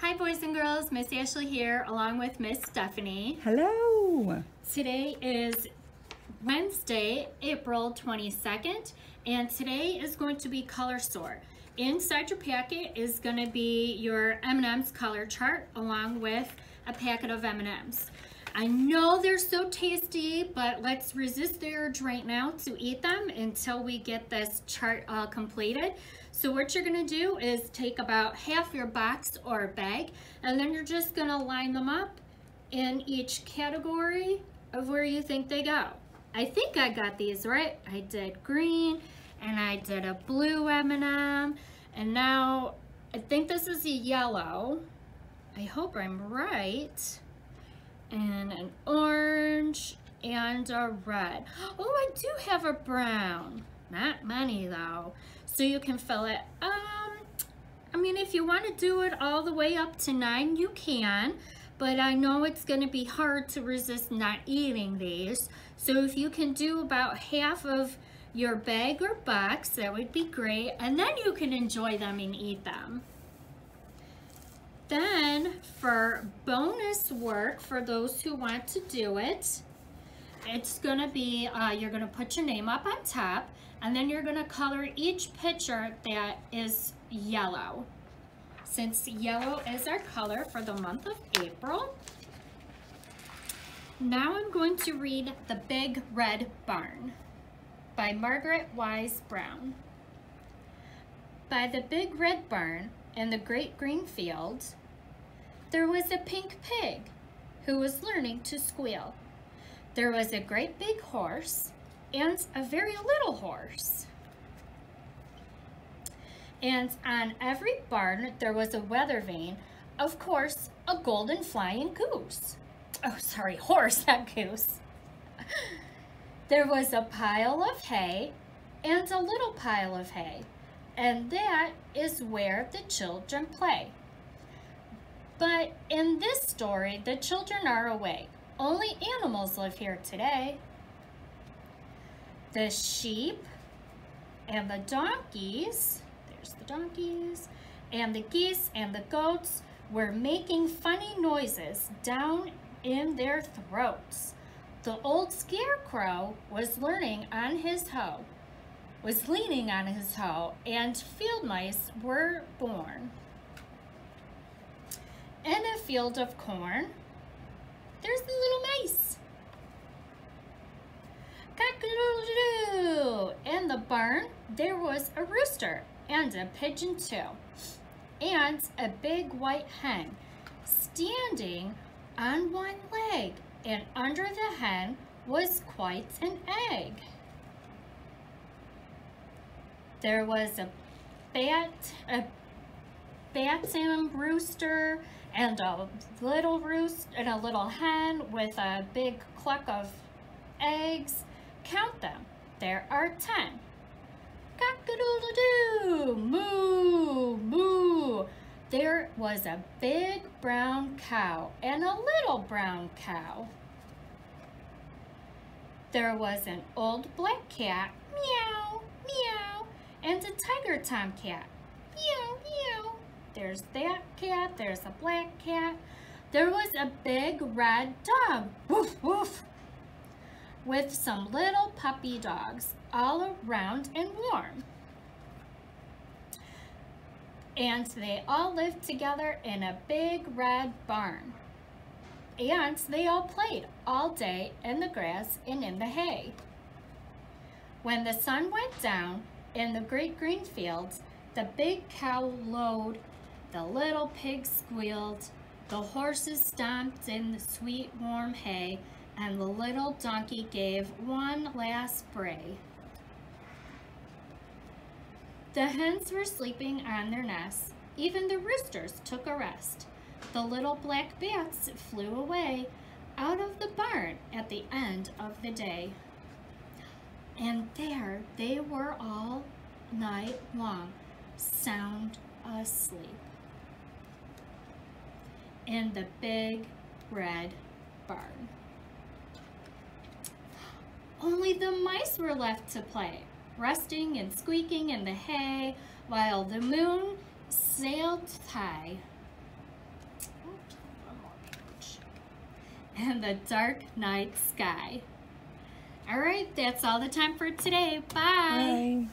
Hi boys and girls, Miss Ashley here along with Miss Stephanie. Hello. Today is Wednesday, April 22nd, and today is going to be color sort. Inside your packet is going to be your M&M's color chart along with a packet of M&M's. I know they're so tasty, but let's resist the urge right now to eat them until we get this chart uh, completed. So what you're gonna do is take about half your box or bag, and then you're just gonna line them up in each category of where you think they go. I think I got these right. I did green, and I did a blue M&M, and now I think this is a yellow. I hope I'm right and an orange and a red. Oh, I do have a brown. Not many though. So you can fill it. Um, I mean, if you want to do it all the way up to nine, you can. But I know it's going to be hard to resist not eating these. So if you can do about half of your bag or box, that would be great. And then you can enjoy them and eat them. Then for bonus work, for those who want to do it, it's gonna be, uh, you're gonna put your name up on top and then you're gonna color each picture that is yellow. Since yellow is our color for the month of April, now I'm going to read The Big Red Barn by Margaret Wise Brown. By the big red barn in the great green field, there was a pink pig who was learning to squeal. There was a great big horse and a very little horse. And on every barn there was a weather vane, of course, a golden flying goose. Oh, sorry, horse, not goose. There was a pile of hay and a little pile of hay, and that is where the children play. But in this story, the children are away. Only animals live here today. The sheep and the donkeys, there's the donkeys, and the geese and the goats were making funny noises down in their throats. The old scarecrow was learning on his hoe, was leaning on his hoe, and field mice were born. In a field of corn, there's the little mice. Cock-a-doodle-doo! In the barn, there was a rooster and a pigeon too, and a big white hen standing on one leg, and under the hen was quite an egg. There was a bat, a bat and rooster, and a little roost and a little hen with a big cluck of eggs. Count them. There are ten. Cock-a-doodle-doo, moo, moo. There was a big brown cow and a little brown cow. There was an old black cat, meow, meow, and a tiger tomcat. There's that cat, there's a black cat. There was a big red dog, woof, woof, with some little puppy dogs all around and warm. And they all lived together in a big red barn. And they all played all day in the grass and in the hay. When the sun went down in the great green fields, the big cow lowed the little pig squealed, the horses stomped in the sweet warm hay, and the little donkey gave one last bray. The hens were sleeping on their nests. Even the roosters took a rest. The little black bats flew away out of the barn at the end of the day. And there they were all night long, sound asleep in the big red barn. Only the mice were left to play, rusting and squeaking in the hay, while the moon sailed high. And the dark night sky. All right, that's all the time for today. Bye. Bye.